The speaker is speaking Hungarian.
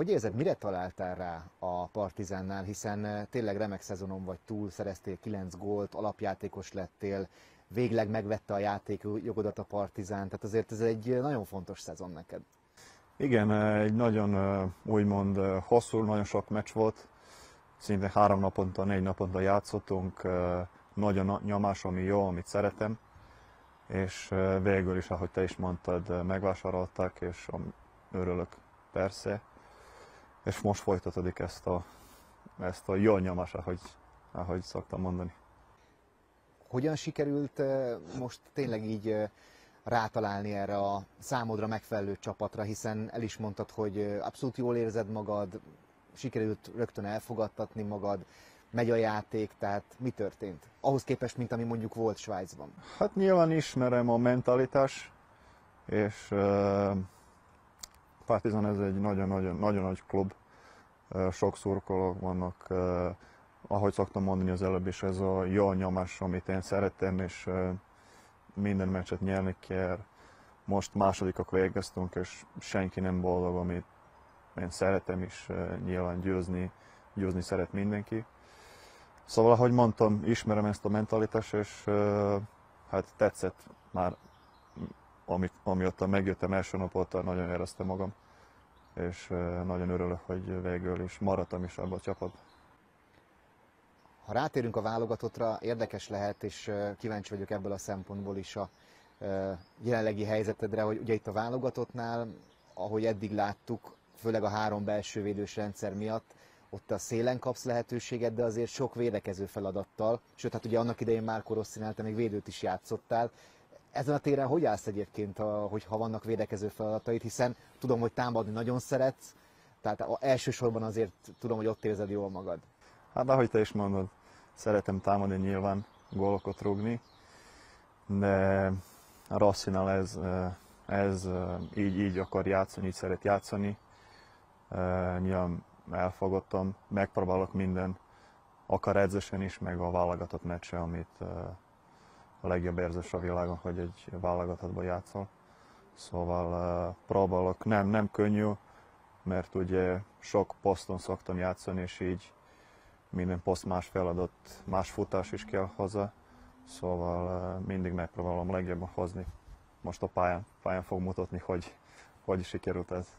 Hogy érzed, mire találtál rá a Partizánnál, hiszen tényleg remek szezonon vagy túl, szereztél 9 gólt, alapjátékos lettél, végleg megvette a játékjogodat a Partizán, tehát azért ez egy nagyon fontos szezon neked. Igen, egy nagyon úgymond hosszú, nagyon sok meccs volt, szinte három naponta, négy naponta játszottunk, nagyon nyomás, ami jó, amit szeretem, és végül is, ahogy te is mondtad, megvásároltak, és örülök persze, és most folytatódik ezt a, ezt a jó nyomás, ahogy, ahogy szoktam mondani. Hogyan sikerült most tényleg így rátalálni erre a számodra megfelelő csapatra, hiszen el is mondtad, hogy abszolút jól érzed magad, sikerült rögtön elfogadtatni magad, megy a játék, tehát mi történt? Ahhoz képest, mint ami mondjuk volt Svájcban. Hát nyilván ismerem a mentalitás, és uh, Partizan ez egy nagyon-nagyon nagyon nagy klub, sok szurkolók vannak, ahogy szoktam mondani az előbb is, ez a jó nyomás, amit én szeretem, és minden meccset nyerni kell. Most másodikak végeztünk, és senki nem boldog, amit én szeretem is nyilván győzni, győzni szeret mindenki. Szóval, ahogy mondtam, ismerem ezt a mentalitást, és hát tetszett már, ami, amióta megjöttem első nap óta, nagyon éreztem magam, és nagyon örülök, hogy végül is maradtam is abban a csapatban. Ha rátérünk a válogatottra, érdekes lehet, és kíváncsi vagyok ebből a szempontból is a jelenlegi helyzetedre, hogy ugye itt a válogatottnál, ahogy eddig láttuk, főleg a három belső védős rendszer miatt, ott a szélen kapsz lehetőséget, de azért sok védekező feladattal, sőt, hát ugye annak idején már Rosszinál te még védőt is játszottál. Ezen a téren hogy állsz egyébként, hogy ha vannak védekező feladataid, hiszen tudom, hogy támadni nagyon szeretsz, tehát elsősorban azért tudom, hogy ott érzed jól magad. Hát ahogy te is mondod, szeretem támadni nyilván, gólokat rúgni, de a Rosszinál ez, ez így, így akar játszani, így szeret játszani. Nyilván elfogadtam, megpróbálok minden, akár edzésen is, meg a válogatott meccse, amit a legjobb érzés a világon, hogy egy válogatottban játszol. Szóval próbálok, nem, nem könnyű, mert ugye sok poszton szoktam játszani, és így minden poszt más feladat, más futás is kell hozzá. Szóval mindig megpróbálom legjobban hozni. Most a pályán, pályán fog mutatni, hogy hogy sikerült ez.